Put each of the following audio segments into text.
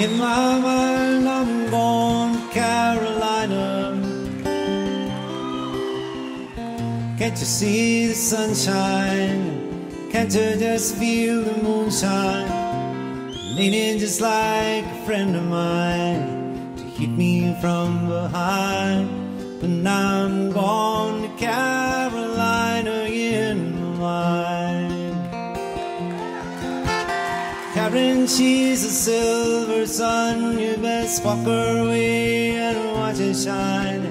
In my mind, I'm to Carolina. Can't you see the sunshine? Can't you just feel the moonshine? Leaning just like a friend of mine to hit me from behind. But now I'm gone to Carolina Karen, she's a silver sun. You best walk her way and watch it shine.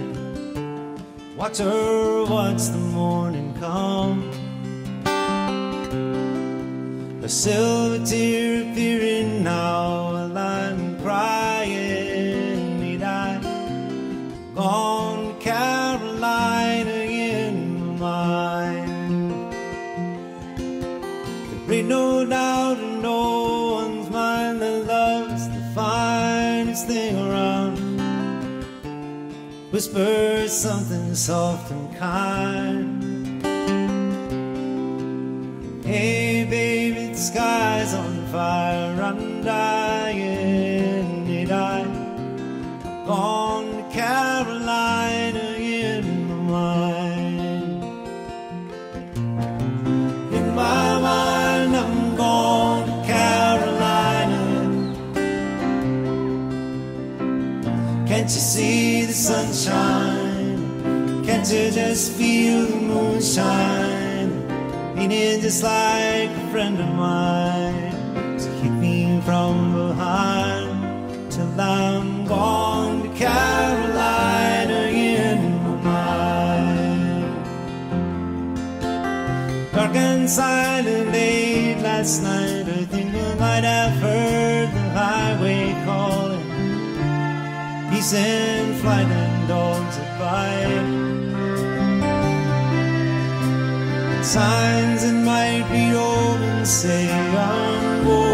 Watch her watch the morning come. A silver tear appearing now Whisper something soft and kind. Hey, baby, the sky's on fire. I'm dying. Need I gone to Carolina Can't you see the sunshine? Can't you just feel the moonshine? Leaning just like a friend of mine to hit me from behind till I'm gone to Carolina in my mind. Dark and silent late last night, I think I might have heard the highway calling. And flight and dogs bite. Signs that might be open say I'm going,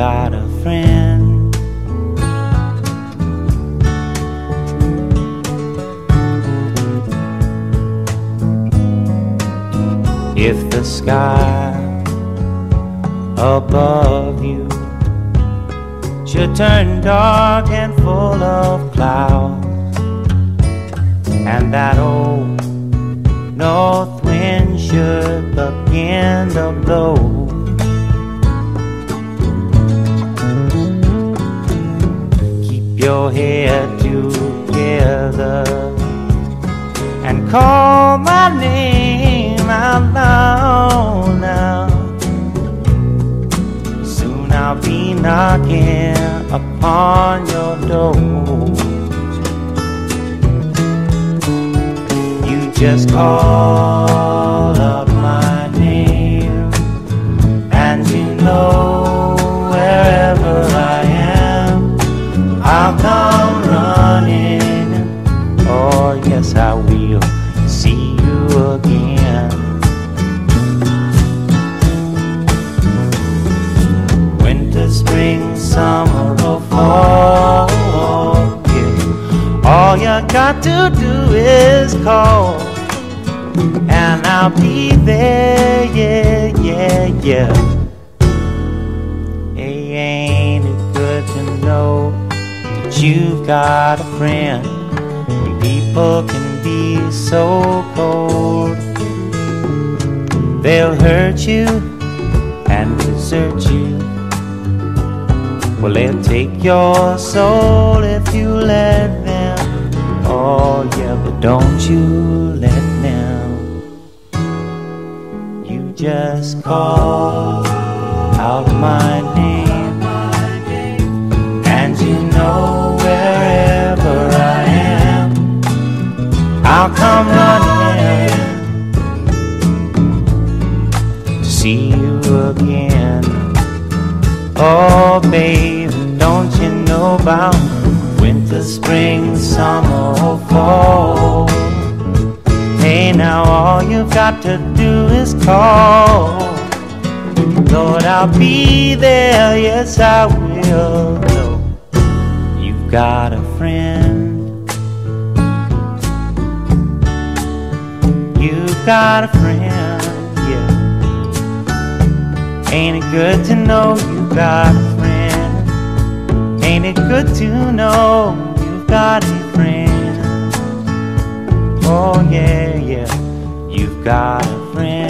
got a friend. If the sky above you should turn dark and full of clouds, and that old north wind should begin to blow. Your head together and call my name out loud now. Soon I'll be knocking upon your door. You just call out my name, and you know got to do is call, and I'll be there. Yeah, yeah, yeah. Hey, ain't it good to know that you've got a friend? People can be so cold, they'll hurt you and desert you. Well, they'll take your soul if you let don't you let them. You just call out my name, and you know wherever I am, I'll come running to see you again. Oh, babe, don't you know about spring, summer, or fall? Hey, now all you've got to do is call. Lord, I'll be there, yes, I will. You've got a friend. You've got a friend, yeah. Ain't it good to know you've got a friend? Ain't it good to know got a friend? Oh, yeah, yeah, you've got a friend.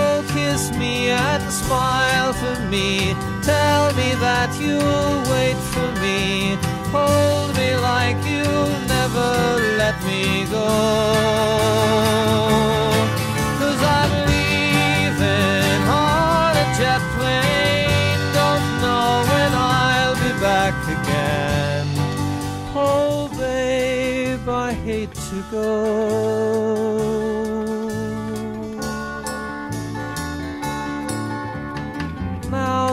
kiss me and smile for me. Tell me that you'll wait for me. Hold me like you'll never let me go. Cause I'm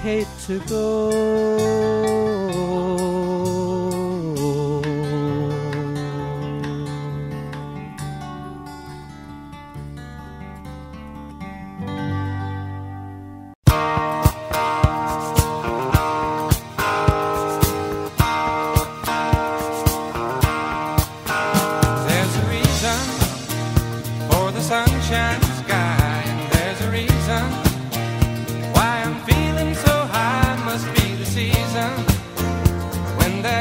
hate to go.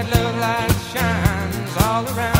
That love light shines all around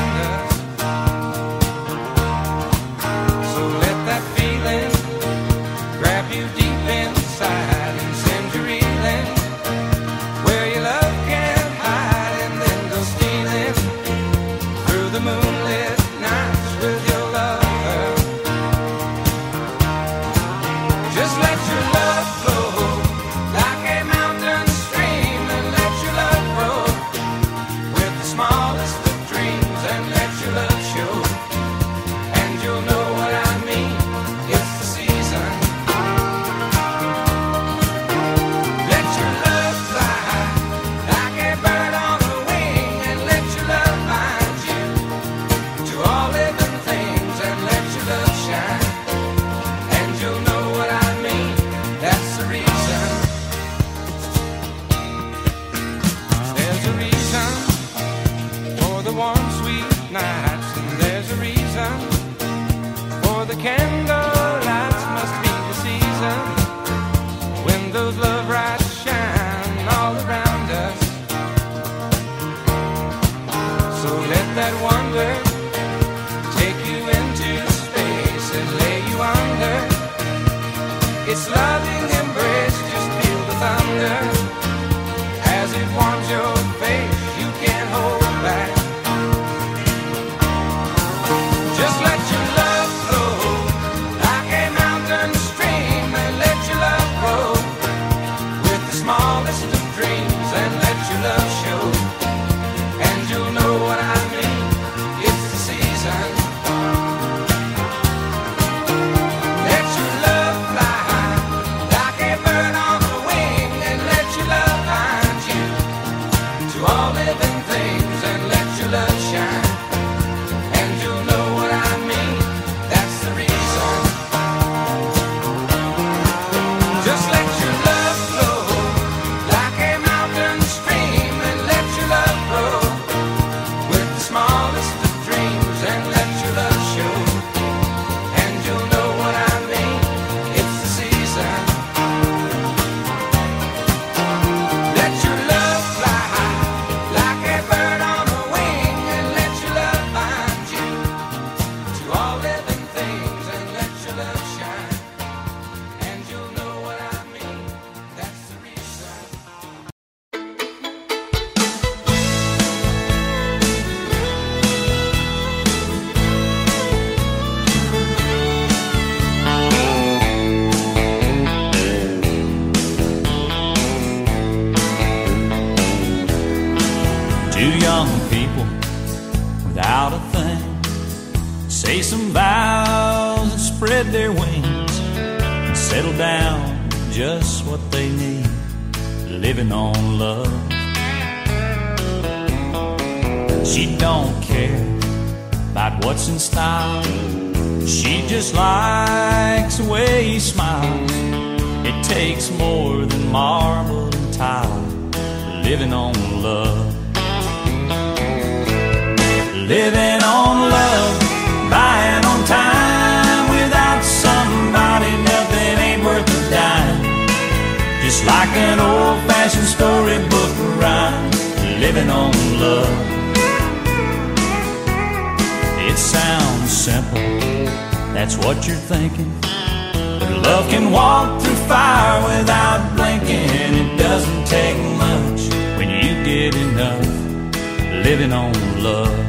on love.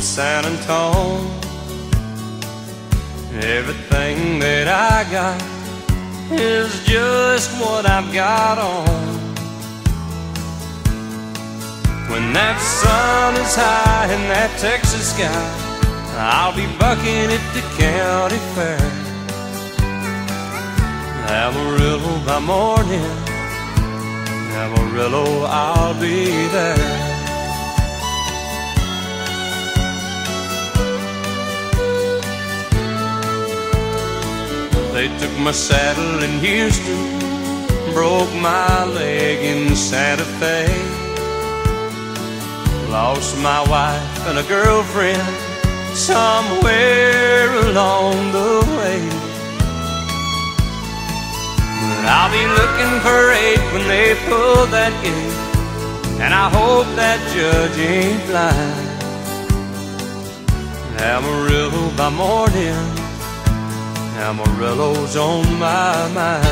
San Antone. Everything that I got is just what I've got on. When that sun is high in that Texas sky, I'll be bucking at the county fair. Amarillo by morning. Amarillo, I'll be there. They took my saddle in Houston, broke my leg in Santa Fe. Lost my wife and a girlfriend somewhere along the way. But I'll be looking for aid when they pull that gate. And I hope that judge ain't blind. Amarillo by morning, Amarillo's on my mind.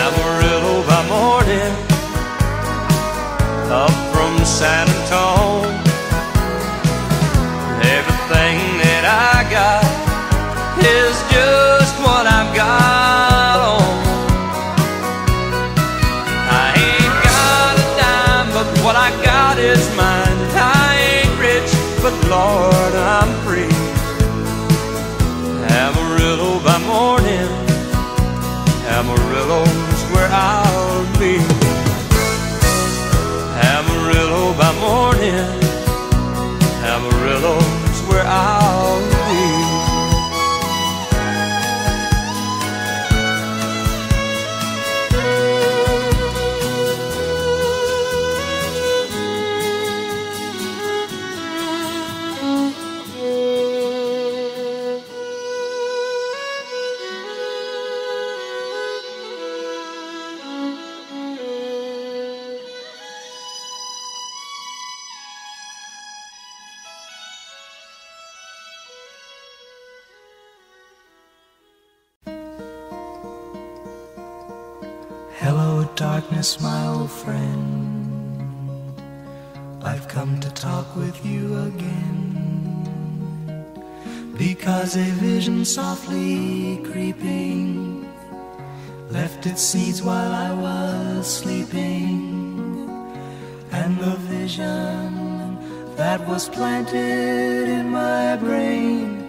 Amarillo by morning, up from San Antone. Softly creeping left its seeds while I was sleeping. And the vision that was planted in my brain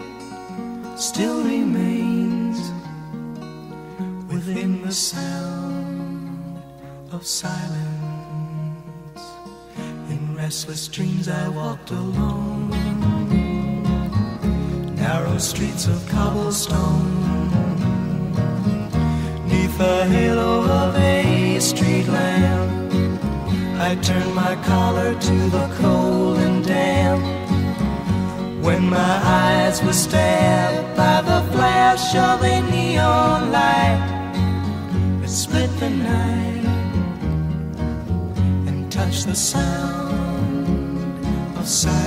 still remains within the sound of silence. In restless dreams, I walked alone. Narrow streets of cobblestone. Neath the halo of a street lamp, I turned my collar to the cold and damp. When my eyes were stabbed by the flash of a neon light that split the night and touched the sound of silence.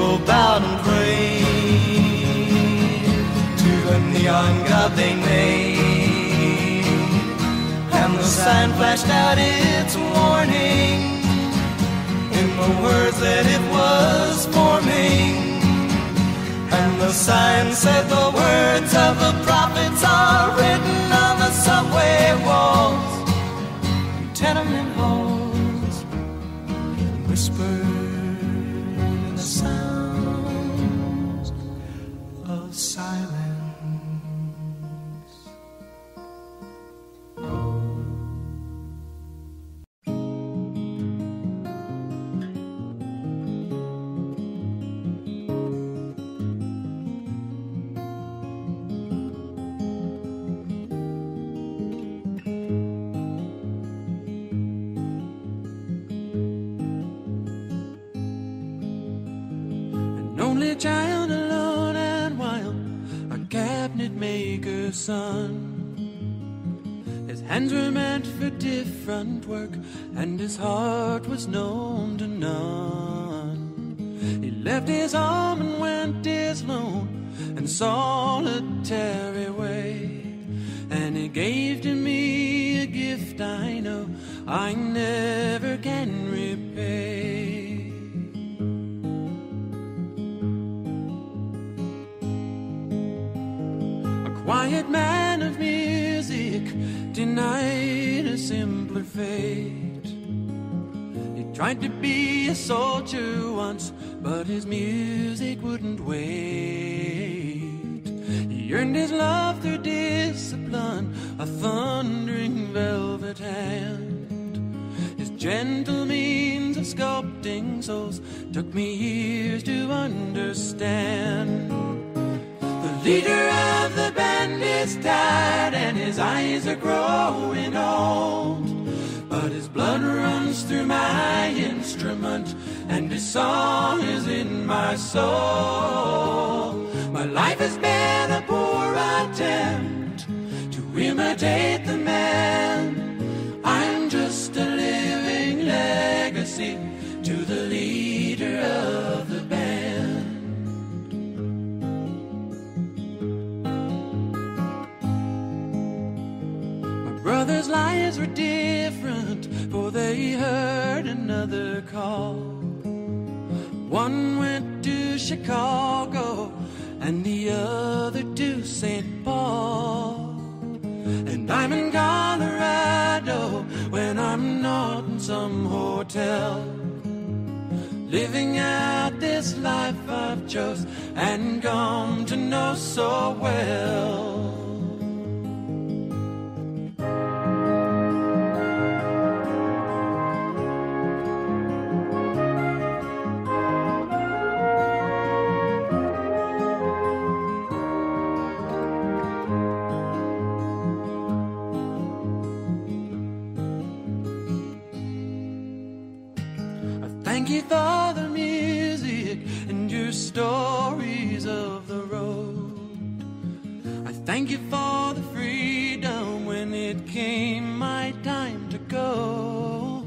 people bowed and prayed to the neon god they made. And the sign flashed out its warning in the words that it was forming. And the sign said the words of the work, and his heart was known to none. He left his home and went his lone and solitary way. And he gave to me a gift I know I never can repay. A quiet man of music denied fate. He tried to be a soldier once, but his music wouldn't wait. He earned his love through discipline, a thundering velvet hand. His gentle means of sculpting souls took me years to understand. The leader of the band is dead and his eyes are growing old. Blood runs through my instrument and his song is in my soul. My life has been a poor attempt to imitate the man. I'm just a living legacy to the leader of the band. My brother's lives were different, for they heard another call. One went to Chicago, and the other to St. Paul. And I'm in Colorado when I'm not in some hotel. Living out this life I've chose and come to know so well. Thank you for the freedom when it came my time to go.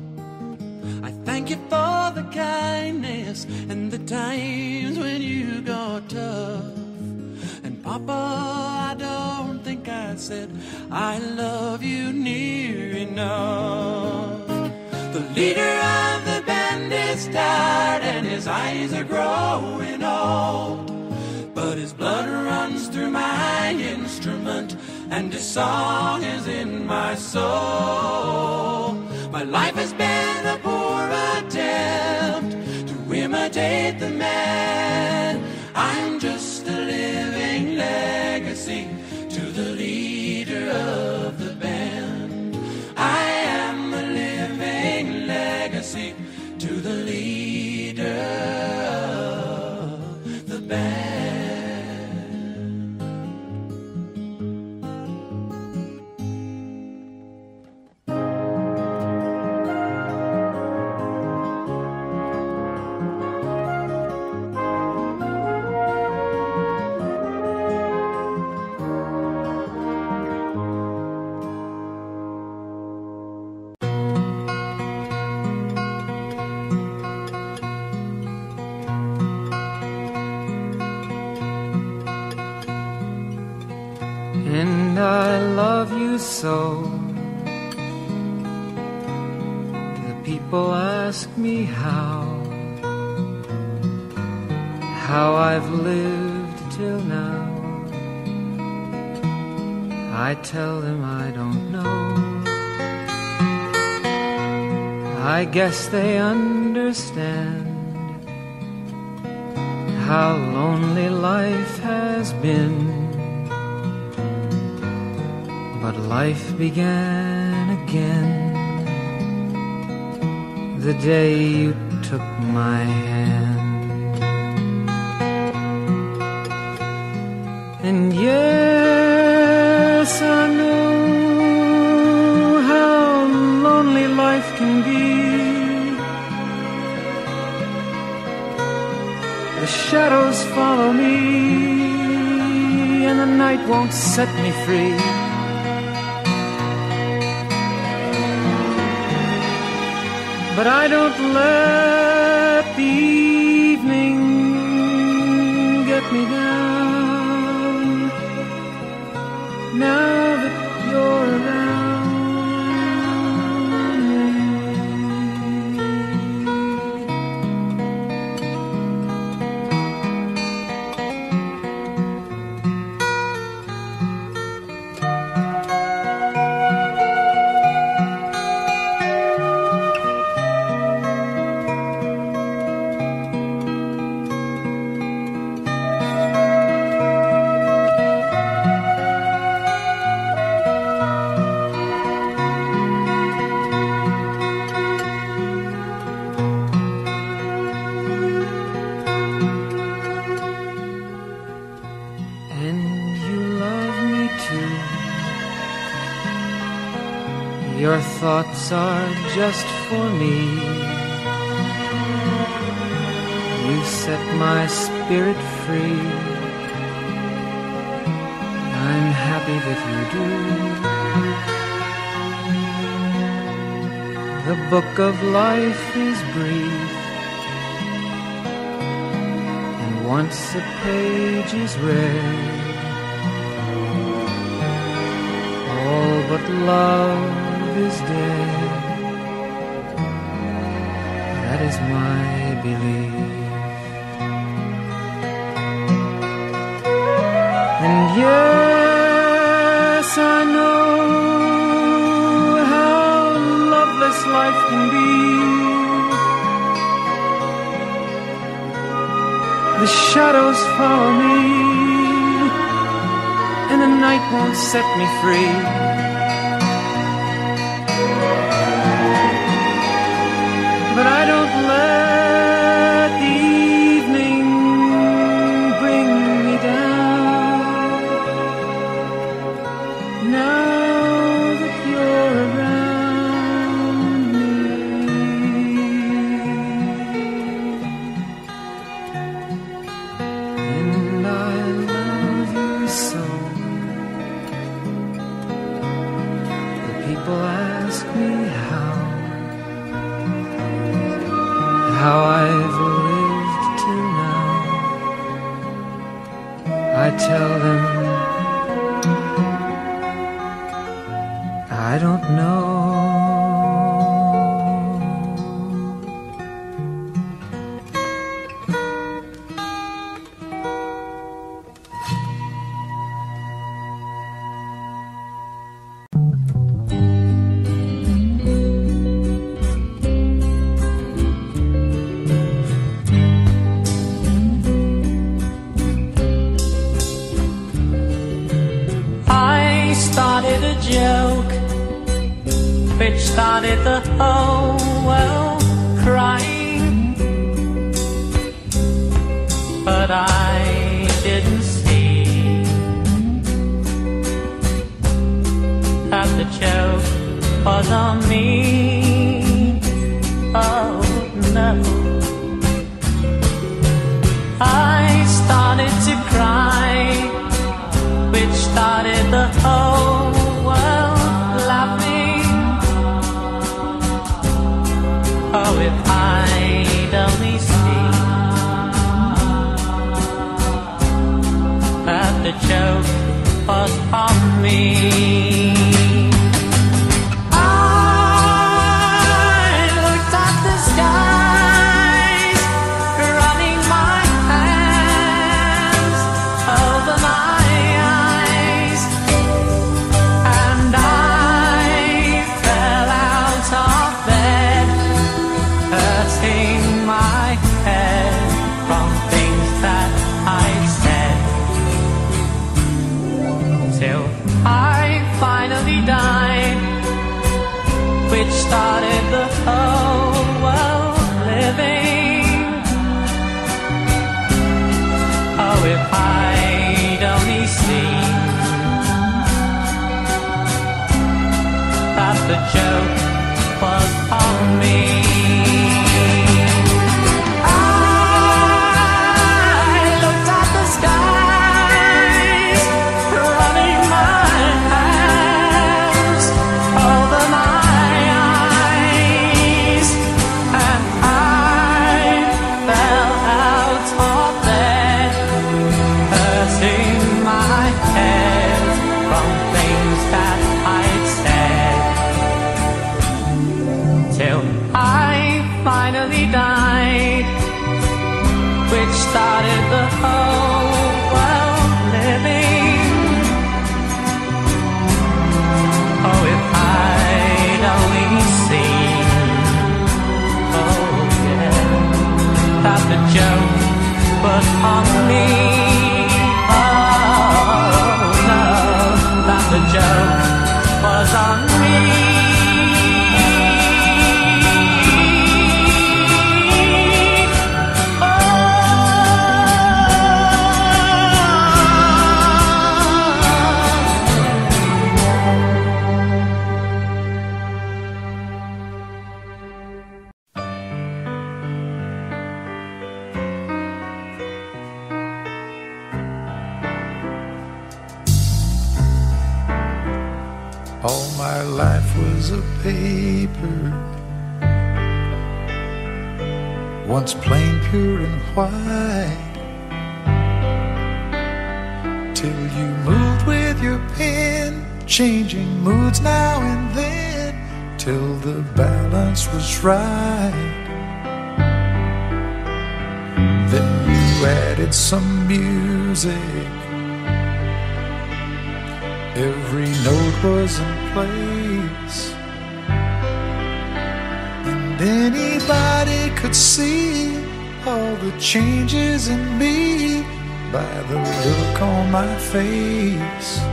I thank you for the kindness and the times when you got tough. And Papa, I don't think I said I love you near enough. The leader of the band is tired and his eyes are growing old. His blood runs through my instrument and his song is in my soul. My life has been a poor attempt to imitate the man. I'm just a living legacy to the leader of so. The people ask me how, how I've lived till now. I tell them I don't know. I guess they understand how lonely life has been. But life began again the day you took my hand. And yes, I know how lonely life can be. The shadows follow me, and the night won't set me free. But I don't let the evening get me down. Just for me. You set my spirit free. I'm happy that you do. The book of life is brief. And once a page is read, all but love is dead. Is my belief. And yes, I know how loveless life can be. The shadows follow me, and the night won't set me free. was right. Then you added some music. Every note was in place. And anybody could see all the changes in me by the look on my face.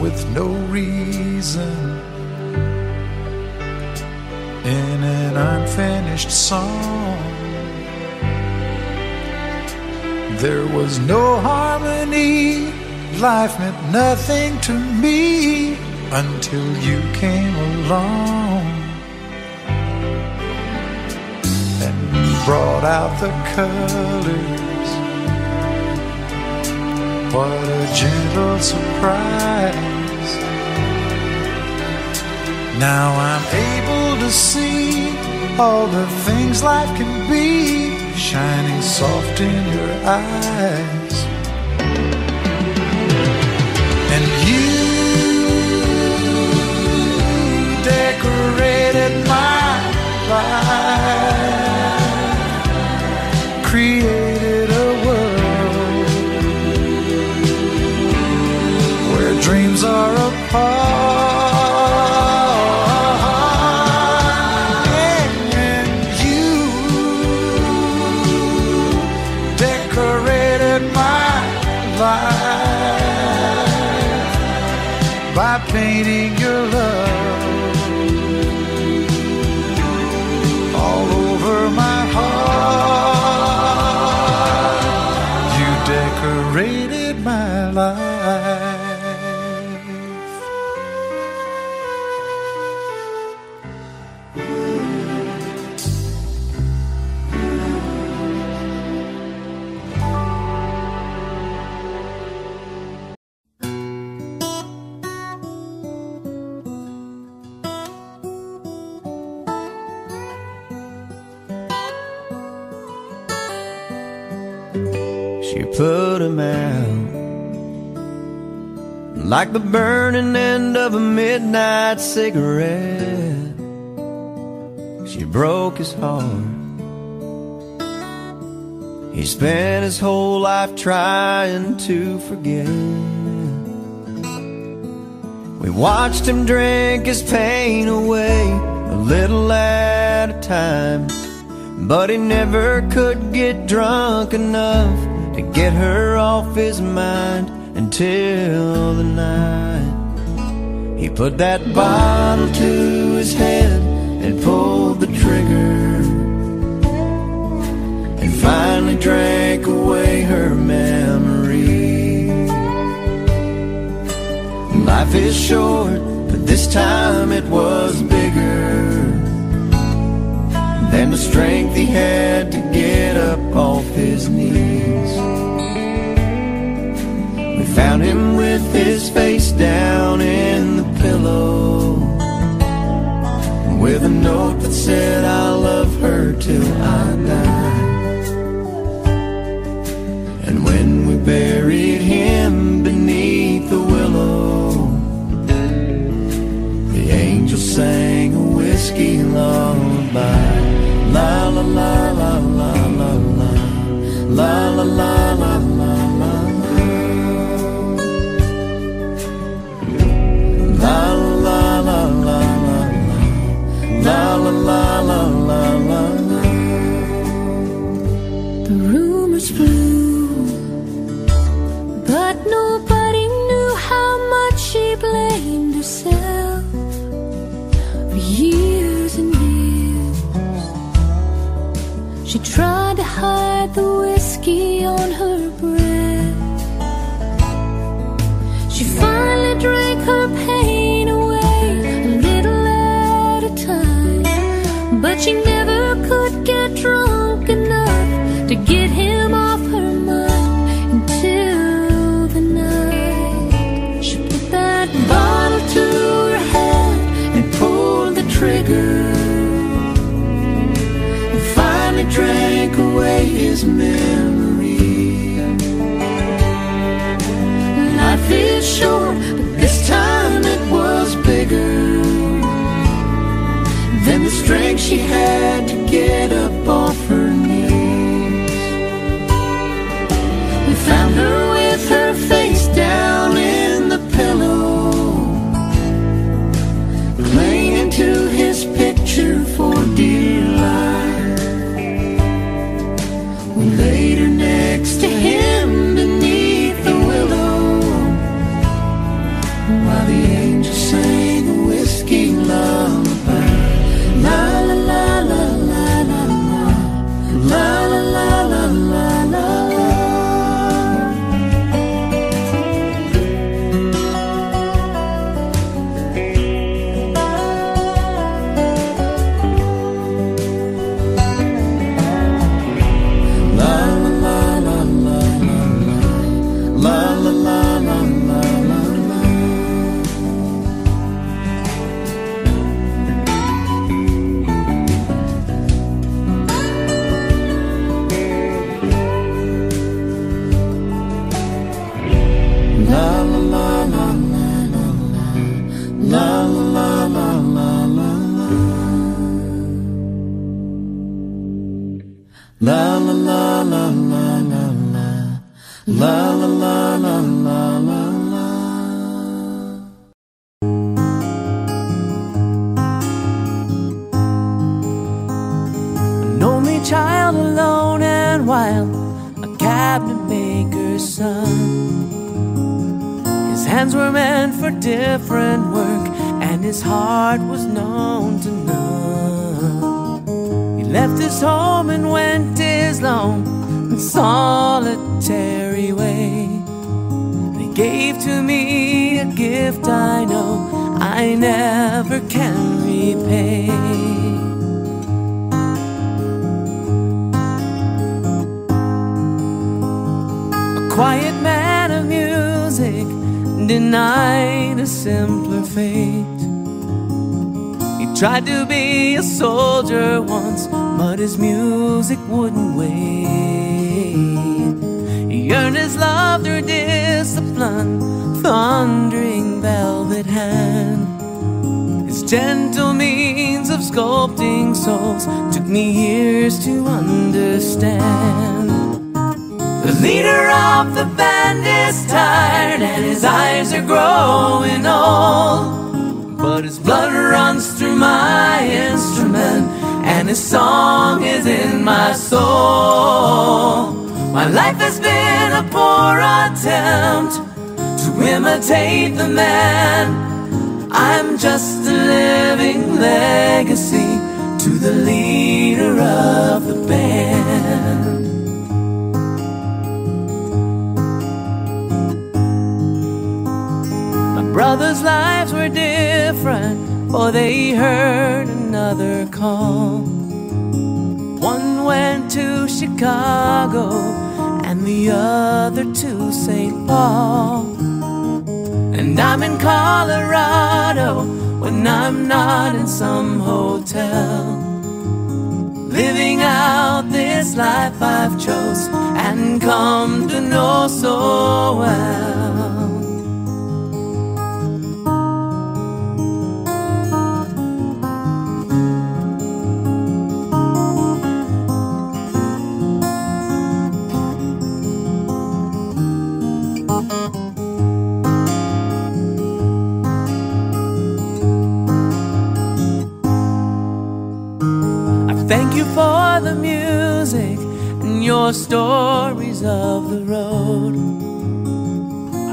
With no reason in an unfinished song. There was no harmony, life meant nothing to me until you came along and brought out the colors. What a gentle surprise. Now I'm able to see all the things life can be shining soft in your eyes. And you decorated my life, put him out like the burning end of a midnight cigarette. She broke his heart. He spent his whole life trying to forget. We watched him drink his pain away a little at a time. But he never could get drunk enough to get her off his mind until the night he put that bottle to his head and pulled the trigger and finally drank away her memory. Life is short, but this time it was bigger than the strength he had to get up off his knees. Found him with his face down in the pillow. With a note that said I love her till I die. And when we buried him beneath the willow The angel sang a whiskey lullaby. La la la la la la. La La la la la. La la la la la la The rumors flew, but nobody knew how much she blamed herself for years and years. She tried to hide the whiskey on his memory. Life is short, but this time it was bigger than the strength she had to get up imitate the man. I'm just a living legacy to the leader of the band. My brothers' lives were different, for they heard another call. One went to Chicago, and the other to St. Paul. And I'm in Colorado when I'm not in some hotel. Living out this life I've chose and come to know so well. For the music and your stories of the road.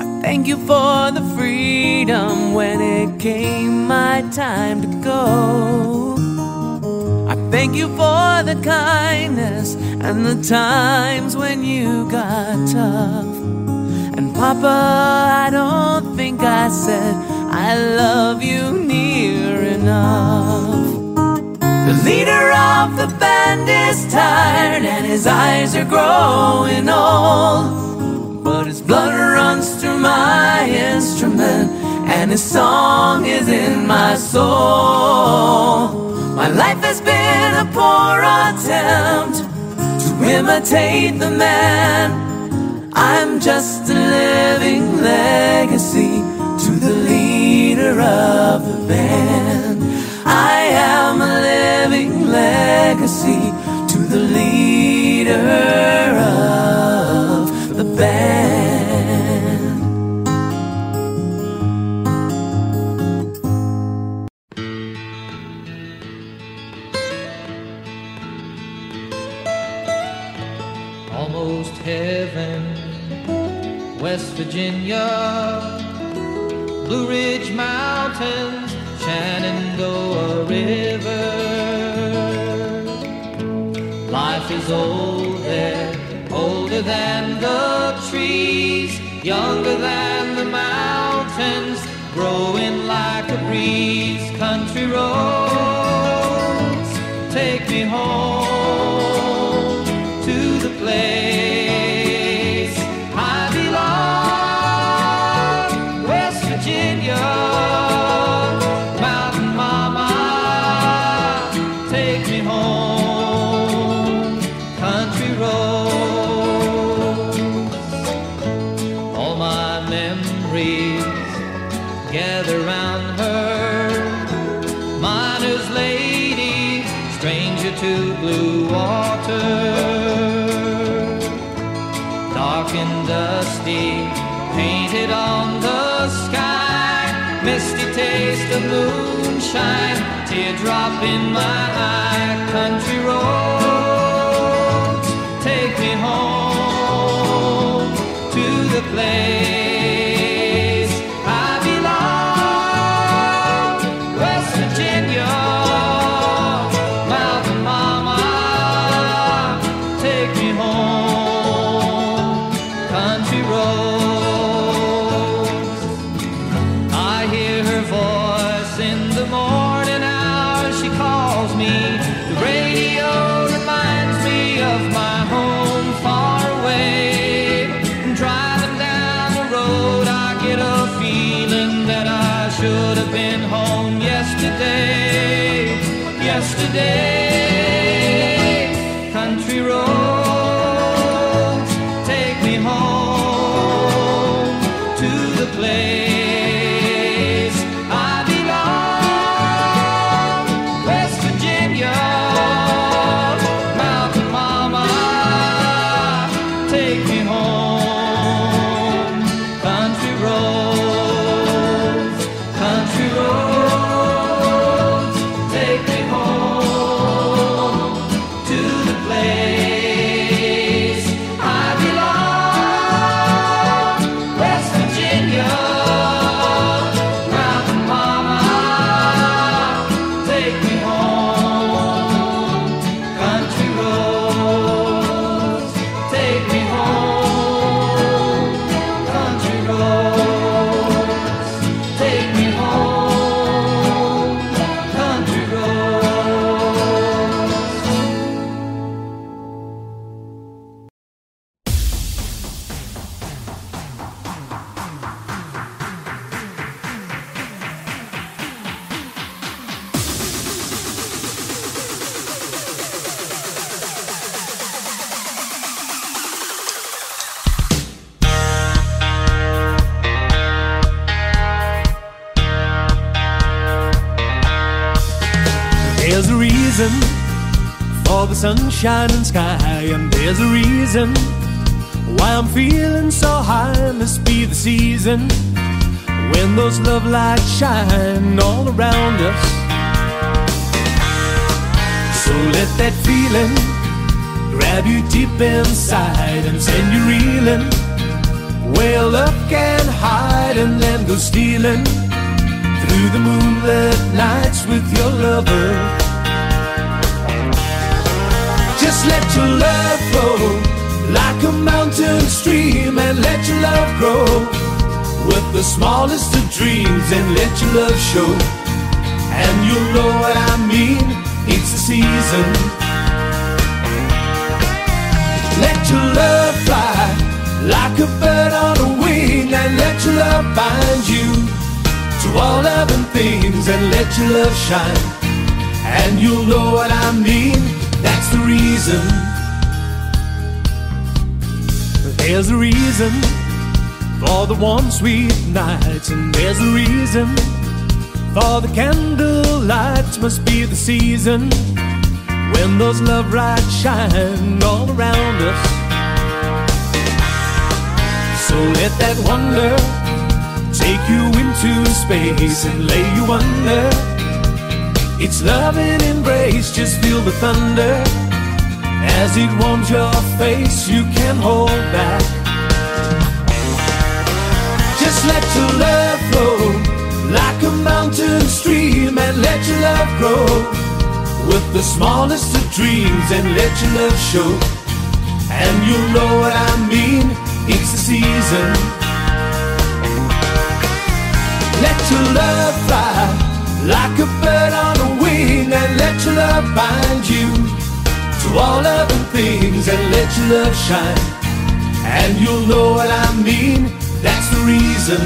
I thank you for the freedom when it came my time to go. I thank you for the kindness and the times when you got tough. And Papa, I don't think I said I love you near enough. The leader of the band is tired and his eyes are growing old. But his blood runs through my instrument and his song is in my soul. My life has been a poor attempt to imitate the man. I'm just a living legacy to the leader of the band. que sí. Younger than moonshine, teardrop in my eye. Country roads, take me home to the place why I'm feeling so high. Must be the season when those love lights shine all around us. So let that feeling grab you deep inside and send you reeling. Well, up can hide and then go stealing through the moonlit nights with your lover. Just let your love flow like a mountain stream and let your love grow with the smallest of dreams and let your love show. And you'll know what I mean, it's the season. Let your love fly like a bird on a wing and let your love bind you to all loving things and let your love shine. And you'll know what I mean, that's the reason. There's a reason for the warm, sweet nights, and there's a reason for the candle lights. Must be the season when those love lights shine all around us. So let that wonder take you into space and lay you under. It's love embrace, just feel the thunder. As it warms your face, you can hold back. Just let your love flow like a mountain stream and let your love grow with the smallest of dreams and let your love show. And you'll know what I mean, it's the season. Let your love fly like a bird on a wing and let your love bind you to all other things and let your love shine. And you'll know what I mean, that's the reason.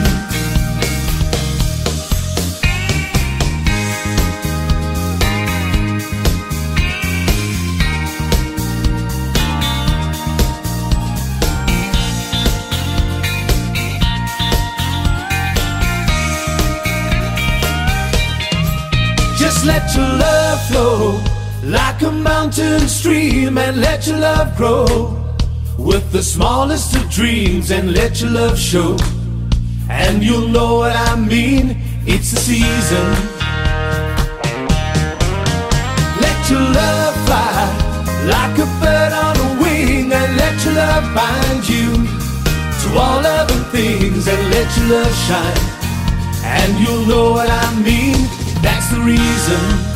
Just let your love flow like a mountain stream and let your love grow with the smallest of dreams and let your love show. And you'll know what I mean, it's the season. Let your love fly like a bird on a wing, and let your love bind you to all other things, and let your love shine. And you'll know what I mean, that's the reason.